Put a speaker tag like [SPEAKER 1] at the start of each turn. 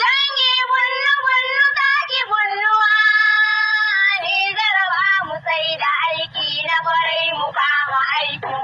[SPEAKER 1] Dangi bunnu bunnu taki bunnuwa ni sai da aiki na ƙwarai mu kama aiki.